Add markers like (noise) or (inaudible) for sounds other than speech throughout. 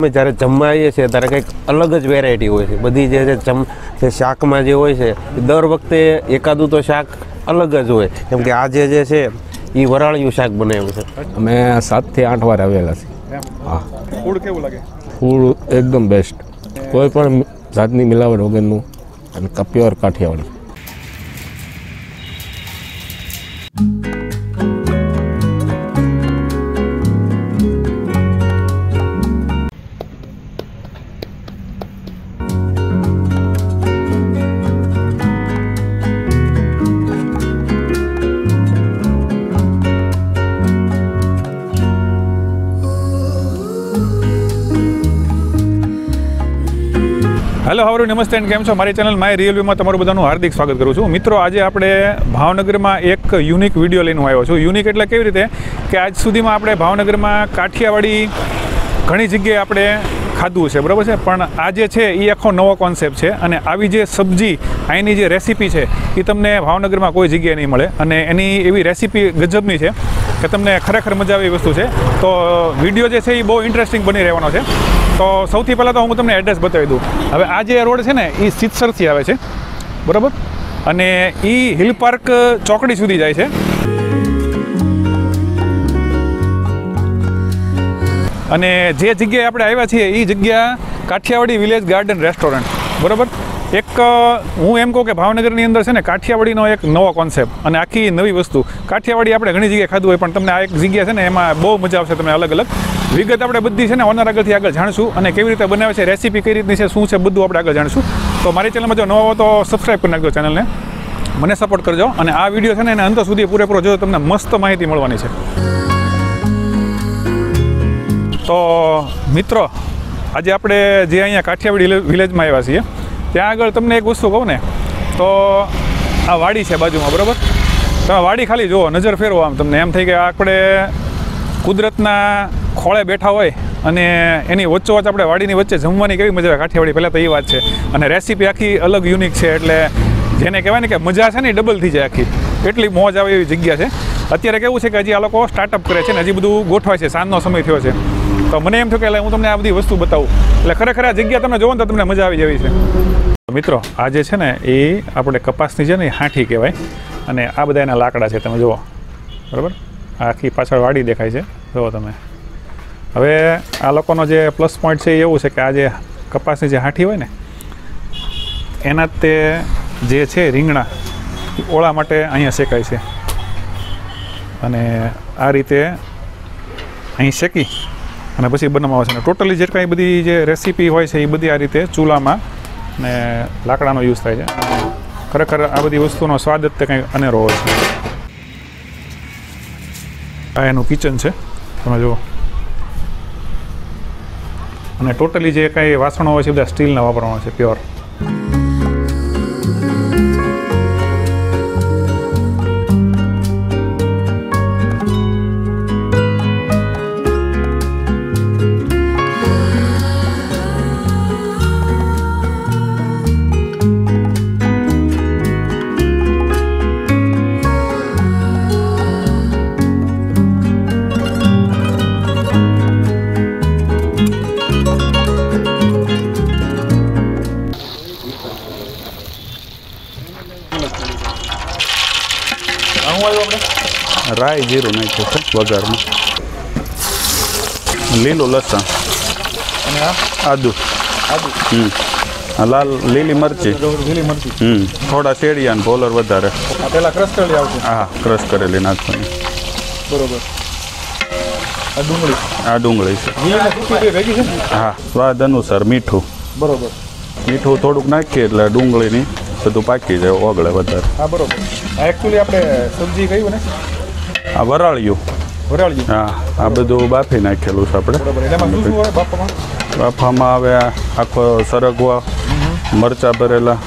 અમે જ્યારે જમવા આવીએ છીએ ત્યારે કંઈક અલગ જ વેરાયટી હોય છે. બધી જે છે જમ જે શાકમાં જે હોય છે એ દર વખતે એકાદું તો શાક અલગ જ હોય. કેમ કે આજે જે છે એ વરાળિયું શાક બનાવ્યું છે. અમે સાતથી આઠ વાર આવેલા છીએ. હા. ફૂડ કેવું લાગે? ફૂડ એકદમ બેસ્ટ કોઈ પણ જાતની મિલાવટ વગરનું અને કપ્યોર Kathiawadi. Hello how are you નમસ્તે એન્ડ કેમ છો? મારી ચેનલ માય રિયલ વ્યૂમાં તમારું બધાનું હાર્દિક સ્વાગત કરું છું. મિત્રો, આજે આપણે ભાવનગરમાં એક યુનિક વીડિયો લઈને આવ્યો છું. યુનિક એટલે કેવી રીતે? કે આજ સુધીમાં આપણે ભાવનગરમાં કાઠિયાવાડી ઘણી જગ્યાએ આપણે ખાધું છે બરાબર છે? પણ આ જે છે એ આખો નવો કોન્સેપ્ટ છે અને આવી જે સબ્જી અહીંની જે રેસીપી છે એ તમને ભાવનગરમાં કોઈ જગ્યાએ નહીં મળે. અને એની એવી રેસીપી ગજબની છે. કે તમને ખરેખર મજા આવે વસ્તુ છે. તો વીડિયો જે છે એ બહુ ઇન્ટરેસ્ટિંગ બની રહેવાનો છે. તો, સૌથી પહેલાં તો હું તમને એડ્રેસ બતાવી દઉં. હવે આ જે રોડ છે ને, એ સિત્સરથી આવે છે. બરાબર? અને એ હિલ પાર્ક ચોકડી સુધી જાય છે. અને જે જગ્યાએ આપણે આવ્યા છીએ એ જગ્યા કાઠિયાવાડી વિલેજ ગાર્ડન રેસ્ટોરન્ટ બરાબર? એક હું એમ કહું કે ભાવનગરની અંદર છે ને કાઠિયાવાડીનો એક નવો કોન્સેપ્ટ અને આખી નવી વસ્તુ. કાઠિયાવાડી આપણે ઘણી જગ્યાએ ખાધું હોય, પણ તમને આ એક જગ્યા છે ને એમાં બહુ મજા આવશે તમને અલગ અલગ વિગત આપણે બધી છે ને ઓનર આગળથી આગળ જાણશું અને કેવી રીતે બનાવે છે રેસીપી કઈ રીતની છે, શું છે, બધું આપણે આગળ જાણશું. તો મારી ચેનલમાં જો નવો તો સબસ્ક્રાઈબ કરી નાખજો ચેનલને મને સપોર્ટ કરજો અને આ વીડિયો છે ને એને અંત સુધી પૂરેપૂરો જો તમને મસ્ત માહિતી મળવાની છે. તો મિત્રો, આજે આપણે જે અહીંયા કાઠિયાવાડી વિલેજમાં આવ્યા છીએ ત્યાં આગળ તમને એક વસ્તુ કહું ને, તો આ વાડી છે બાજુમાં, બરાબર? તમે વાડી ખાલી જુઓ, નજર ફેરવો આમ તમને. એમ થઈ કે આપણે કુદરતના ખોળે બેઠા હોય અને એની વચ્ચોવચ આપણે વાડીની વચ્ચે જમવાની કેવી મજા આવે? કાઠિયાવાડી પહેલાં તો એ વાત છે. અને રેસીપી આખી અલગ યુનિક છે, એટલે જેને કહેવાય ને કે મજા છે ને ડબલ થઈ જાય આખી. એટલી મોજ આવે એવી જગ્યા છે. અત્યારે કેવું છે કે હજી આ લોકો સ્ટાર્ટઅપ કરે છે ને, હજી બધું ગોઠવાય છે, સાંજનો સમય થયો છે. તો મને એમ થયું કે હું તમને આ બધી વસ્તુ બતાવું. એટલે ખરેખર આ જગ્યા તમે જોવો ને તો તમને મજા આવી જવી છે. મિત્રો, આ જે છે ને, એ આપણે કપાસની છે ને, એ હાંઠી કહેવાય. અને આ બધા એના લાકડા છે, તમે જુઓ. બરાબર? આખી પાછળ વાડી દેખાય છે. જુઓ તમે. હવે આ લોકોનો જે પ્લસ પોઈન્ટ છે એ એવું છે કે આ જે કપાસની જે હાંઠી હોય ને, એના તે જે છે રીંગણા ઓળા માટે અહીંયા શેકાય છે. અને આ રીતે અહીં શેકી અને પછી બનાવવામાં આવે છે. અને ટોટલી જે કાંઈ બધી જે રેસીપી હોય છે, એ બધી આ રીતે ચૂલામાં ને લાકડાનો યુઝ થાય છે. ખરેખર આ બધી વસ્તુનો સ્વાદ જ તે કંઈ અનેરો હોય છે. આ એનું કિચન છે. તમે જુઓ. અને ટોટલી જે કાંઈ વાસણો હોય છે બધા સ્ટીલના વાપરવાના છે પ્યોર રાઈ જીરું નાખ્યું છે વઘારમાં. લીલું લસણ. અને આદુ. આદુ. હમ. લાલ લીલી મરચી. લીલી મરચી. હમ. થોડા શેડિયા ને ભોલર વધારે. પેલા ક્રશ કરેલી આવશે હા ક્રશ કરેલી નાખવાની. બરોબર. આ ડુંગળી. આ ડુંગળી છે. હા સ્વાદ અનુસાર મીઠું. બરોબર. મીઠું થોડુંક નાખીએ એટલે ડુંગળીની બધું પાકી જાય ઓગળે વધારે. હા બરોબર. આ એકચ્યુઅલી આપણે સબ્જી કહ્યું ને? આ વરાળિયું. વરાળિયું. હા આ બધું બાફી નાખેલું છે આપણે. બાફામાં આવે આખો સરગવા મરચાં ભરેલા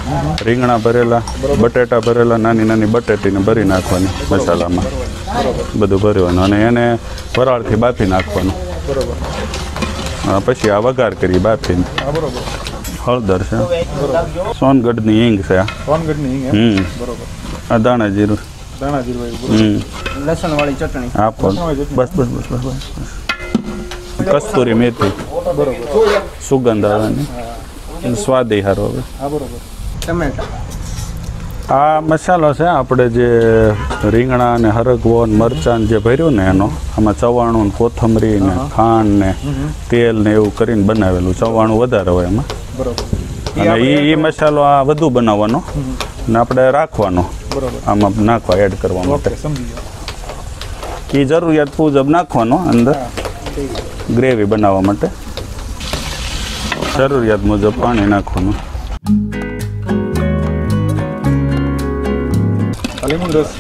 રીંગણા ભરેલા બટેટા ભરેલા નાની નાની બટેટીને ભરી નાખવાની મસાલામાં. બધું ભરવાનું અને એને વરાળથી બાફી નાખવાનું. પછી આ વઘાર કરી બાફીને. બરોબર. હળદર છે. સોનગઢની હિંગ છે. આ સોનગઢની હિંગ હમ. બરોબર. આ દાણા જીરું. ધાણા જીરું બરોબર. લસણ વાળી ચટણી. આપો બસ બસ બસ બસ બસ. કસ્તુરી મેથી. સુગંધ આવે સ્વાદી સારો આવે. હા બરોબર. આ મસાલો છે આપણે જે રીંગણા ને હરગવો ને મરચાં જે ભર્યું ને એનો આમાં ચવાણું ને કોથમરી ને ખાંડ ને તેલ ને એવું કરીને બનાવેલું. ચવાણું વધારે હોય એમાં. બરોબર. અને એ મસાલો આ વધુ બનાવવાનો ને આપણે રાખવાનો. બરોબર. આમાં નાખવા એડ કરવા માટે. એ જરૂરિયાત મુજબ નાખવાનો અંદર ગ્રેવી બનાવવા માટે. જરૂરિયાત મુજબ પાણી નાખવાનું.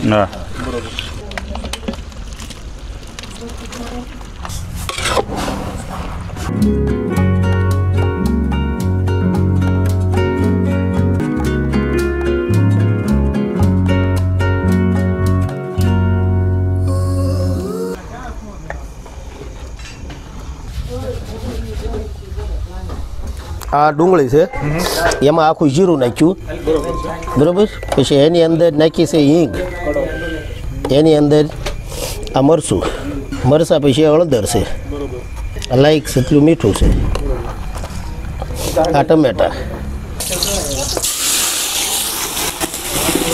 હા. આ ડુંગળી છે એમાં આખું જીરું નાખ્યું બરોબર પછી એની અંદર નાખી છે હિંગ એની અંદર આ મરચું મરચાં પછી હળદર છે આ લાઈક છે એટલું મીઠું છે આ ટમેટા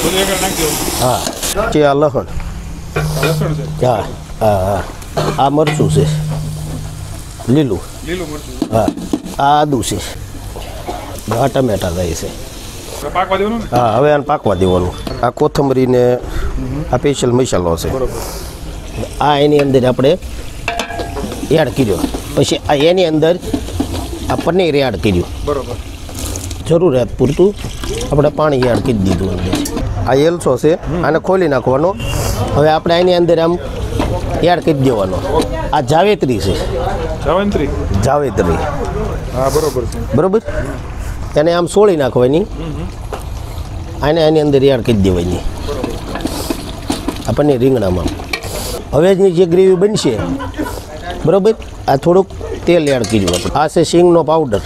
બધું એક નાખી દો હા જે આ લસણ લસણ છે હા હા હા આ મરચું છે લીલું. લીલું મરચું. હા આ આદું છે. આ ટમેટા થાય છે. હા હવે આને પાકવા દેવાનું. આ કોથમરીને આ સ્પેશિયલ મસાલો છે. આ એની અંદર આપણે એડ કર્યો. પછી આ એની અંદર આ પનીર એડ કર્યું. બરોબર. જરૂરિયાત પૂરતું આપણે પાણી એડ કરી દીધું અંદર. આ એલસો છે આને ખોલી નાખવાનો. હવે આપણે એની અંદર આમ એડ કરી દેવાનો. આ જાવેત્રી છે. જાવંત્રી? જાવેત્રી. હા બરોબર છે. બરોબર? એને આમ સોળી નાખવાની. આને એની અંદર યાર કરી દેવાની. આપણને રીંગણામાં. હવેજની જે ગ્રેવી બનશે બરોબર? આ થોડુંક તેલ એડ કર્યું આપણે. આ છે સિંગનો પાવડર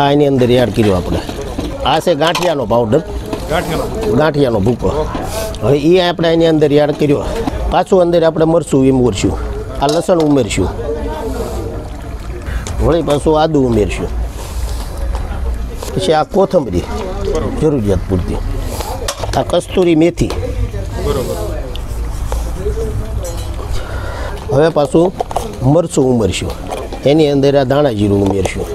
આ એની અંદર એડ કર્યો આપણે. આ છે ગાંઠિયાનો પાવડર ગાંઠિયાનો ભૂકો. હવે એ આપણે એની અંદર એડ કર્યો. પાછું અંદર આપણે મરશું એમ ઉમેરશું આ લસણ ઉમેરશું. વળી પાછું આદું ઉમેરશું. પછી આ કોથમરી જરૂરિયાત પૂરતી. આ કસ્તુરી મેથી. હવે પાછું મરચું ઉમેરશું. એની અંદર આ દાણા જીરું ઉમેરશું.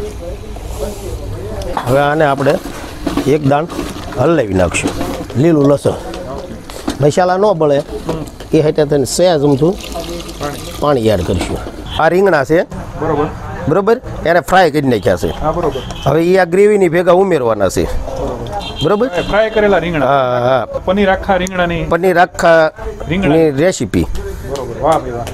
હવે આને આપણે એક દાણ હલાવી નાખશું. લીલું લસણ. મસાલા ન બળે. એ હેઠે થઈને સહેજ અમથું પાણી એડ કરીશું. આ રીંગણા છે. બરોબર. બરોબર? એને ફ્રાય કરી નાખ્યા છે. હવે એ આ ગ્રેવીની ભેગા ઉમેરવાના છે. બરોબર? ફ્રાય કરેલા રીંગણા. હા હા. પનીર આખા રીંગણાની પનીર આખા રીંગણાની રેસીપી બરોબર. વાહ ભાઈ વાહ.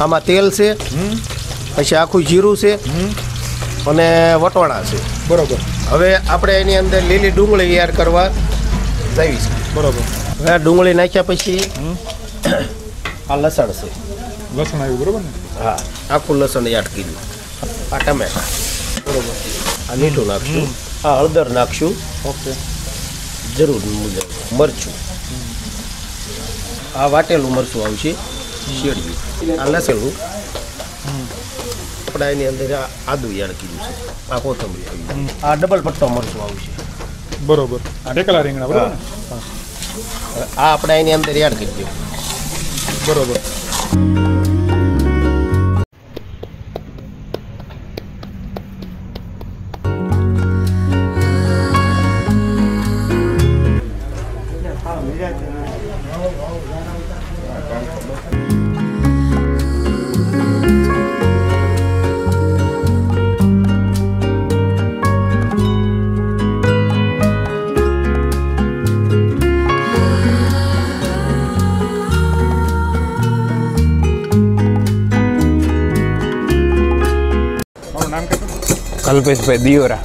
આમાં તેલ છે પછી આખું જીરું છે અને વટવાણા છે. બરોબર. હવે આપણે એની અંદર લીલી ડુંગળી તૈયાર કરવા જઈશ. બરોબર. હવે ડુંગળી નાખ્યા પછી આ લસણ છે. લસણ આવ્યું બરોબર ને? હા આખું લસણ આઠ કર્યું આ ટમેટા. બરોબર. આ મીઠું નાખશું. આ હળદર નાખશું. ઓકે. જરૂર મુજબ. મરચું. આ વાટેલું મરચું આવશે. શેડ્યું આ લસેલું આપણે એની અંદર આદુ યાદ કીધું છે. આ કોથમરી. આ ડબલ પટ્ટો મરચું આવશે. બરોબર. ઢેકલા રીંગણા બરોબર આ આપણે એની અંદર એડ કરી દઉં બરોબર. મારું કલ્પેશભાઈ દિયોરા.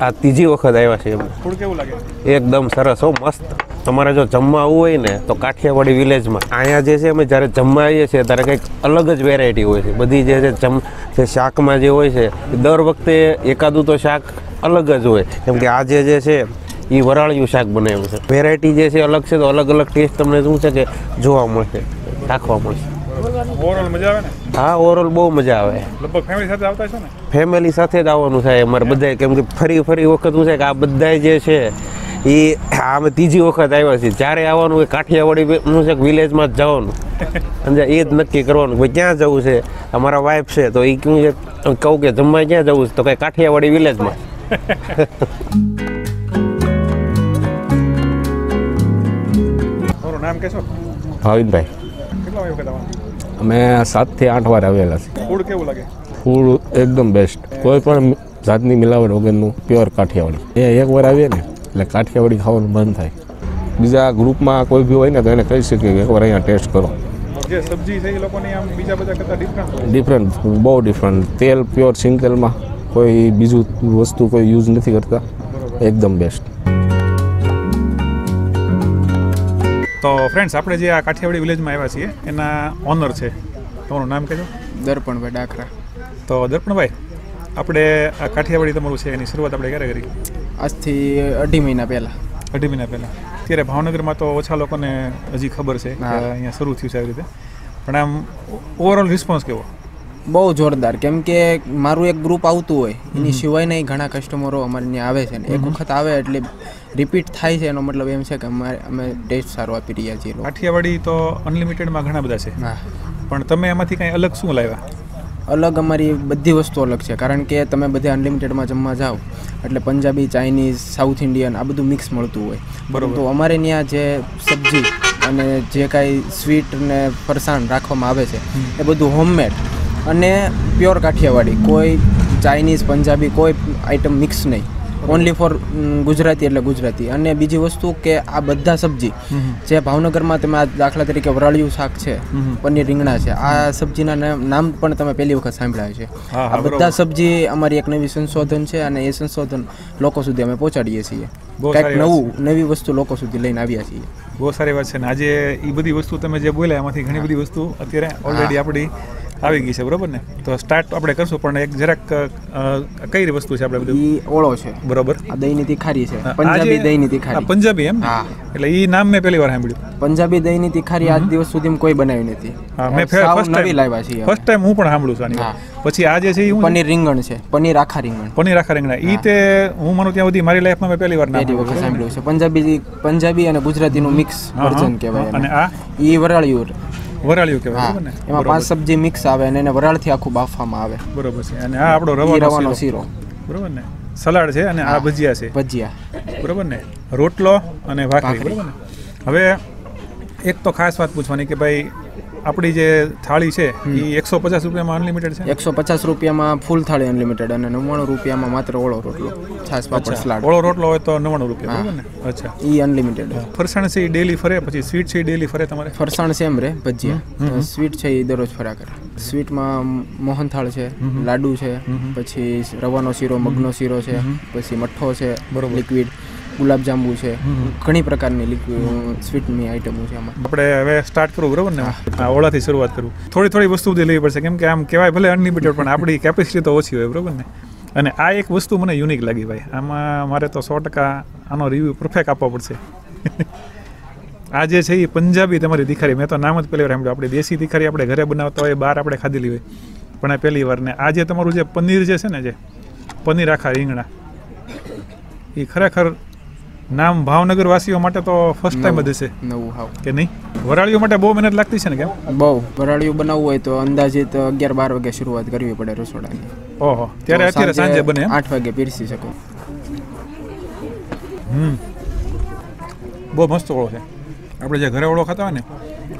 આ ત્રીજી વખત આવ્યા છે કેવું લાગે? એકદમ સરસ હો મસ્ત. તમારે જો જમવા આવવું હોય ને તો કાઠિયાવાડી વિલેજમાં. અહીંયા જે છે અમે જ્યારે જમવા આવીએ છીએ ત્યારે કંઈક અલગ જ વેરાયટી હોય છે. બધી જે છે જમ જે શાકમાં જે હોય છે એ દર વખતે એકાદું તો શાક અલગ જ હોય. કેમ કે આજે જે છે એ વરાળિયું શાક બનાવ્યું છે. વેરાયટી જે છે અલગ છે તો અલગ અલગ ટેસ્ટ તમને શું છે કે જોવા મળશે રાખવા મળશે. ઓવરઓલ મજા આવે ને? હા ઓવરઓલ બહુ મજા આવે. લગભગ ફેમિલી સાથે આવતા છો ને? ફેમિલી સાથે જ આવવાનું થાય અમારે બધાય. કેમ કે ફરી ફરી વખત હું છે કે આ બધાય જે છે એ અમે ત્રીજી વખત આવ્યા છીએ. જ્યારે આવવાનું હોય કાઠિયાવાડી હું છે વિલેજમાં જ જવાનું. (laughs) અને એ જ નક્કી કરવાનું ભાઈ ક્યાં જવું છે? અમારા વાઈફ છે તો એ શું છે કહું કે જમવા ક્યાં જવું છે? તો કઈ કાઠિયાવાડી વિલેજમાં (laughs) (laughs) નામ કેશો ભાવિનભાઈ. કેટલા આવવાનું? અમે સાતથી આઠ વાર આવેલા છે ફૂડ કેવું લાગે? ફૂડ એકદમ બેસ્ટ કોઈ પણ જાતની મિલાવટ વગરનું પ્યોર કાઠિયાવાડી. એ એક વાર આવીએ ને એટલે કાઠિયાવાડી ખાવાનું બંધ થાય. બીજા ગ્રુપમાં કોઈ બી હોય ને તો એને કહી શકીએ કે એકવાર અહીંયા ટેસ્ટ કરો. ડિફરન્ટ બહુ ડિફરન્ટ તેલ પ્યોર સિંગ તેલમાં કોઈ બીજું વસ્તુ કોઈ યુઝ નથી કરતા. એકદમ બેસ્ટ તો ફ્રેન્ડ્સ આપણે જે આ કાઠિયાવાડી વિલેજમાં આવ્યા છીએ એના ઓનર છે. તમારું નામ કહેજો. દર્પણભાઈ ડાકરા તો દર્પણભાઈ આપણે આ કાઠિયાવાડી તમારું છે એની શરૂઆત આપણે ક્યારે કરી? આજથી અઢી મહિના પહેલાં. અઢી મહિના પહેલાં. અત્યારે ભાવનગરમાં તો ઓછા લોકોને હજી ખબર છે અહીંયા શરૂ થયું છે આવી રીતે. પણ આમ ઓવરઓલ રિસ્પોન્સ કેવો? બહુ જોરદાર. કેમ કે મારું એક ગ્રુપ આવતું હોય એની સિવાયના ઘણા કસ્ટમરો અમારે ત્યાં આવે છે ને. એક વખત આવે એટલે રિપીટ થાય છે એનો મતલબ એમ છે કે અમારે અમે ટેસ્ટ સારો આપી રહ્યા છીએ કાઠિયાવાડી તો અનલિમિટેડમાં ઘણા બધા છે. હા. પણ તમે એમાંથી કાંઈ અલગ શું લાવ્યા? અલગ અમારી બધી વસ્તુ અલગ છે. કારણ કે તમે બધે અનલિમિટેડમાં જમવા જાઓ એટલે પંજાબી ચાઇનીઝ સાઉથ ઇન્ડિયન આ બધું મિક્સ મળતું હોય. બરાબર. તો અમારે ત્યાં જે સબ્જી અને જે કાંઈ સ્વીટ ને ફરસાણ રાખવામાં આવે છે એ બધું હોમમેડ અને પ્યોર કાઠિયાવાડી કોઈ ચાઇનીઝ પંજાબી કોઈ આઈટમ મિક્સ નહીં. ઓનલી ફોર ગુજરાતી એટલે ગુજરાતી. અને બીજી વસ્તુ કે આ બધા સબ્જી જે ભાવનગરમાં તમે આ દાખલા તરીકે વરાળિયું શાક છે પનીર રીંગણા છે આ સબ્જીના નામ- નામ પણ તમે પહેલી વખત સાંભળ્યા છે. આ બધા સબ્જી અમારી એક નવી સંશોધન છે અને એ સંશોધન લોકો સુધી અમે પહોંચાડીએ છીએ. કંઈક નવું નવી વસ્તુ લોકો સુધી લઈને આવ્યા છીએ. બહુ સારી વાત છે. ને આજે એ બધી વસ્તુ તમે જે બોલ્યા એમાંથી ઘણી બધી વસ્તુ અત્યારે ઓલરેડી આપણી આવી ગઈ છે બરોબર ને? તો સ્ટાર્ટ આપણે કરશું પણ એક જરાક કઈ વસ્તુ છે આપણે બધું? ઓળો છે. બરોબર. દહીંની તીખારી છે. પંજાબી દહીંની તીખારી પંજાબી એમ? એટલે એ નામ મેં પહેલી વાર સાંભળ્યું. પંજાબી દહીંની તીખારી આજ દિવસ સુધી કોઈ બનાવી નથી. મેં ફર્સ્ટ ટાઈમ લાવ્યા છીએ ફર્સ્ટ ટાઈમ હું પણ સાંભળું છું આની પછી આજે છે હું પનીર રીંગણ છે. પનીર આખા રીંગણ. પનીર આખા રીંગણ. ઈ તે હું માનું ત્યાં સુધી મારી લાઈફમાં મેં પહેલી વાર નામ સાંભળ્યું. છે. પંજાબી પંજાબી અને ગુજરાતીનું મિક્સ. વર્ઝન કહેવાય અને આ? ઈ વરાળિયું વરાળિયું કહેવાય બરાબર ને? એમાં પાંચ સબ્જી મિક્સ આવે અને એને વરાળથી આખું બાફવામાં આવે. બરોબર છે. અને આ આપણો રવાનો શીરો. બરોબર ને? સલાડ છે અને આ ભજીયા છે. ભજીયા. બરોબર ને? રોટલો અને ભાખરી. બરોબર ને? હવે એક તો ખાસ વાત પૂછવાની કે ભાઈ આપણી જે થાળી છે એ એકસો પચાસ રૂપિયામાં અનલિમિટેડ છે? એકસો પચાસ રૂપિયામાં ફૂલ થાળી અનલિમિટેડ અને નવ્વાણું રૂપિયામાં માત્ર ઓળો રોટલો. છાસ પાપડ સલાડ. ઓળો રોટલો હોય તો નવ્વાણું રૂપિયા બરોબર ને? અચ્છા. ઈ અનલિમિટેડ ફરસાણ છે એ ડેલી ફરે પછી સ્વીટ છે એ ડેલી ફરે તમારે? ફરસાણ સેમ રે ભજીયા. સ્વીટ છે એ દરરોજ ફર્યા કરે. સ્વીટમાં મોહનથાળ છે લાડુ છે પછી રવાનો શીરો મગનો શીરો છે પછી મઠ્ઠો છે બરોબર. લિક્વિડ ગુલાબજાંબુ છે ઘણી પ્રકારની લિક્વિડ સ્વીટની આઈટમો છે આમાં. આપણે હવે સ્ટાર્ટ કરવું બરાબર ને? ઓળાથી શરૂઆત કરવું થોડી થોડી વસ્તુ બધી લેવી પડશે કેમ કે આમ કહેવાય ભલે અનલિમિટેડ પણ આપણી કેપેસિટી તો ઓછી હોય બરાબર ને? અને આ એક વસ્તુ મને યુનિક લાગી ભાઈ. આમાં મારે તો સો ટકા આનો રિવ્યૂ પરફેક્ટ આપવો પડશે. (laughs) આ જે છે એ પંજાબી તમારી દીખારી મેં તો નામ જ પહેલી વાર સાંભળ્યું. આપણે દેશી દીખારી આપણે ઘરે બનાવતા હોય બહાર આપણે ખાધેલી હોય. પણ આ પહેલી વાર ને. આ જે તમારું જે પનીર જે છે ને જે પનીર આખા રીંગણા એ ખરેખર નામ ભાવનગર વાસીઓ માટે તો ફર્સ્ટ ટાઈમ જ હશે. નવું હાવ. કે નહીં? વરાળીઓ માટે બહુ મહેનત લાગતી છે ને કેમ? બહુ. વરાળિયું બનાવવું હોય તો અંદાજિત અગિયાર બાર વાગે શરૂઆત કરવી પડે રસોડાની. ઓહો ત્યારે અત્યારે સાંજે બને આઠ વાગે પીરસી શકો. હમ. બહુ મસ્ત ઓળો છે. આપણે જે ઘરે ઓળો ખાતા હોય ને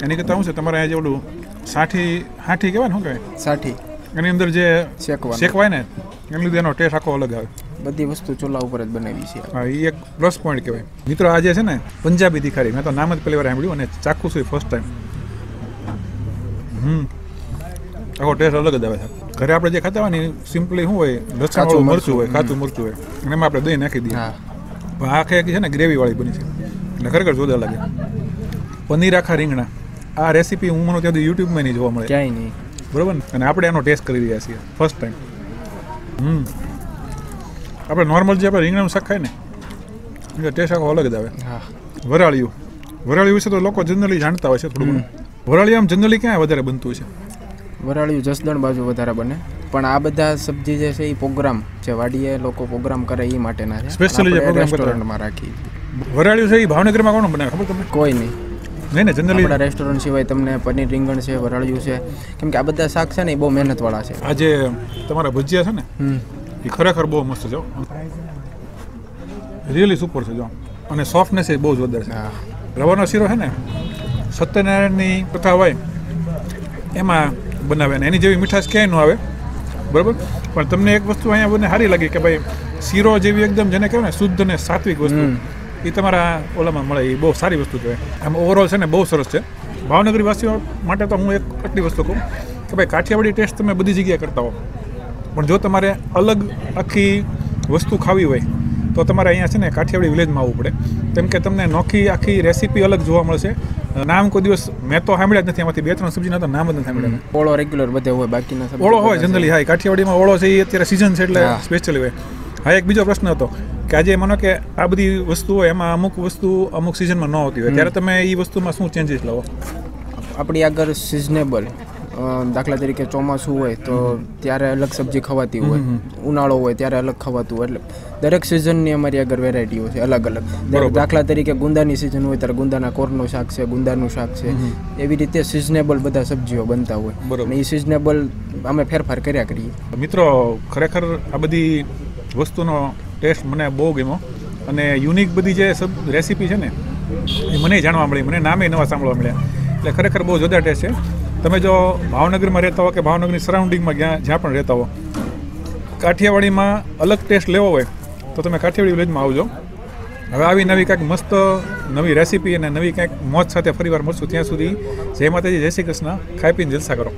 એની કરતાં શું છે તમારે અહીંયા જે ઓલું સાઠી હાઠી કહેવાય ને શું કહેવાય? સાઠી. એની અંદર જે શેકવાય ને એની લીધે એનો ટેસ્ટ આખો અલગ આવે. બધી વસ્તુ ચોલા ઉપર જ બનાવી છે. હા એ એક પ્લસ પોઈન્ટ કહેવાય. મિત્રો આજે છે ને પંજાબી તીખારી મેં તો નામ જ પહેલી વાર સાંભળ્યું અને ચાખું છું ફર્સ્ટ ટાઈમ હમ. આખો ટેસ્ટ અલગ જ આવે છે. ઘરે આપણે જે ખાતા હોય ને સિમ્પલી શું હોય લસણ મરચું. હોય કાચું મરચું હોય. અને એમાં આપણે દહીં નાખી દઈએ. આખે છે ને ગ્રેવી વાળી બની છે. એટલે ખરેખર જોરદાર લાગે. પનીર આખા રીંગણા. આ રેસીપી હું મને ત્યાંથી યુટ્યુબમાં નહીં જોવા મળે. ક્યાંય નહીં. બરોબર ને? અને આપણે એનો ટેસ્ટ કરી રહ્યા છીએ. First time hmm. આપણે નોર્મલ જે આપણે રીંગણાનું શાક ખાય ને એટલે ટેસ્ટ આખો અલગ જ આવે. હા. વરાળિયું. વરાળિયું વિશે તો લોકો જનરલી જાણતા હોય છે થોડું વરાળિયું આમ જનરલી ક્યાં વધારે બનતું છે? વરાળિયું જસદણ બાજુ વધારે બને. પણ આ બધા સબ્જી જે છે એ પ્રોગ્રામ જે વાડીએ લોકો પ્રોગ્રામ કરે એ માટેના છે. સ્પેશિયલી જે હોય. રેસ્ટોરન્ટમાં રાખી વરાળિયું છે એ ભાવનગરમાં કોણ બનાવે? ખબર તમને? કોઈ નહીં. નહીં ને જનરલી આપણા રેસ્ટોરન્ટ સિવાય તમને પનીર રીંગણ છે વરાળિયું છે. કેમ કે આ બધા શાક છે ને એ બહુ મહેનતવાળા છે. આ જે તમારા ભજીયા છે ને એ ખરેખર બહુ મસ્ત છે રિયલી સુપર છે જો. અને સોફ્ટનેસ એ બહુ જોરદાર છે. રવાનો શીરો છે ને સત્યનારાયણની કથા હોય એમાં બનાવે ને. એની જેવી મીઠાશ ક્યાંય ન આવે. બરાબર? પણ તમને એક વસ્તુ અહીંયા મને સારી લાગી કે ભાઈ શીરો જેવી એકદમ જેને કહેવાય ને શુદ્ધ અને સાત્વિક વસ્તુ. એ તમારા ઓલામાં મળે એ બહુ સારી વસ્તુ કહેવાય. આમ ઓવરઓલ છે ને બહુ સરસ છે. ભાવનગરી વાસીઓ માટે તો હું એક આટલી વસ્તુ કહું કે ભાઈ કાઠિયાવાડી ટેસ્ટ તમે બધી જગ્યાએ કરતા હો. પણ જો તમારે અલગ આખી વસ્તુ ખાવી હોય તો તમારે અહીંયા છે ને કાઠિયાવાડી વિલેજમાં આવવું પડે. કેમ કે તમને નોખી આખી રેસીપી અલગ જોવા મળશે. નામ કોઈ દિવસ મેં તો સાંભળ્યા જ નથી આમાંથી બે ત્રણ સબ્જીના તો નામ જ નથી સાંભળ્યા ઓળો રેગ્યુલર બધે હોય બાકીના ઓળો હોય જનરલી હા કાઠિયાવાડીમાં ઓળો છે એ અત્યારે સિઝન છે એટલે. સ્પેશિયલી હોય. હા એક બીજો પ્રશ્ન હતો કે આજે માનો કે આ બધી વસ્તુ હોય એમાં અમુક વસ્તુ અમુક સિઝનમાં ન હોતી હોય ત્યારે તમે એ વસ્તુમાં શું ચેન્જીસ લાવો? આપણી આગળ સિઝનેબલ દાખલા તરીકે ચોમાસું હોય તો ત્યારે અલગ સબ્જી ખવાતી હોય. ઉનાળો હોય ત્યારે અલગ ખવાતું હોય. એટલે દરેક સિઝનની અમારી આગળ વેરાયટીઓ છે અલગ અલગ. દાખલા તરીકે ગુંદાની સિઝન હોય ત્યારે ગુંદાના કોરનું શાક છે ગુંદાનું શાક છે. એવી રીતે સિઝનેબલ બધા સબ્જીઓ બનતા હોય. બરોબર. અને એ સિઝનેબલ અમે ફેરફાર કર્યા કરીએ. મિત્રો ખરેખર આ બધી વસ્તુનો ટેસ્ટ મને બહુ ગમ્યો. અને યુનિક બધી જે સબ રેસીપી છે ને એ મને જાણવા મળી. મને નામે નવા સાંભળવા મળ્યા. એટલે ખરેખર બહુ જોરદાર ટેસ્ટ છે. તમે જો ભાવનગરમાં રહેતા હો કે ભાવનગરની સરાઉન્ડિંગમાં જ્યાં જ્યાં પણ રહેતા હો, કાઠિયાવાડીમાં અલગ ટેસ્ટ લેવો હોય, તો તમે કાઠિયાવાડી વિલેજમાં આવજો. હવે આવી નવી કાંઈક મસ્ત નવી રેસીપી અને નવી કાંઈક મોજ સાથે ફરીવાર મળશું ત્યાં સુધી. જય માતાજી, જય શ્રી કૃષ્ણ. ખાઈ પીને જલસા કરો.